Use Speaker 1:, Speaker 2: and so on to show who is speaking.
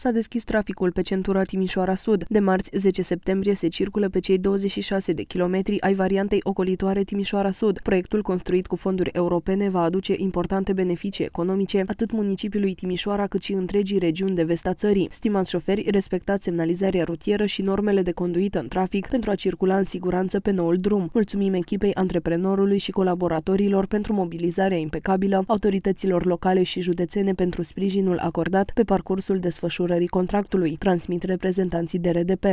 Speaker 1: S-a deschis traficul pe centura Timișoara Sud. De marți 10 septembrie se circulă pe cei 26 de kilometri ai variantei ocolitoare Timișoara Sud. Proiectul construit cu fonduri europene va aduce importante beneficii economice atât municipiului Timișoara cât și întregii regiuni de vest a țării. Stimați șoferi, respectați semnalizarea rutieră și normele de conduită în trafic pentru a circula în siguranță pe noul drum. Mulțumim echipei antreprenorului și colaboratorilor pentru mobilizarea impecabilă, autorităților locale și județene pentru sprijinul acordat pe parcursul desfășurării contractului, transmit reprezentanții de RDP.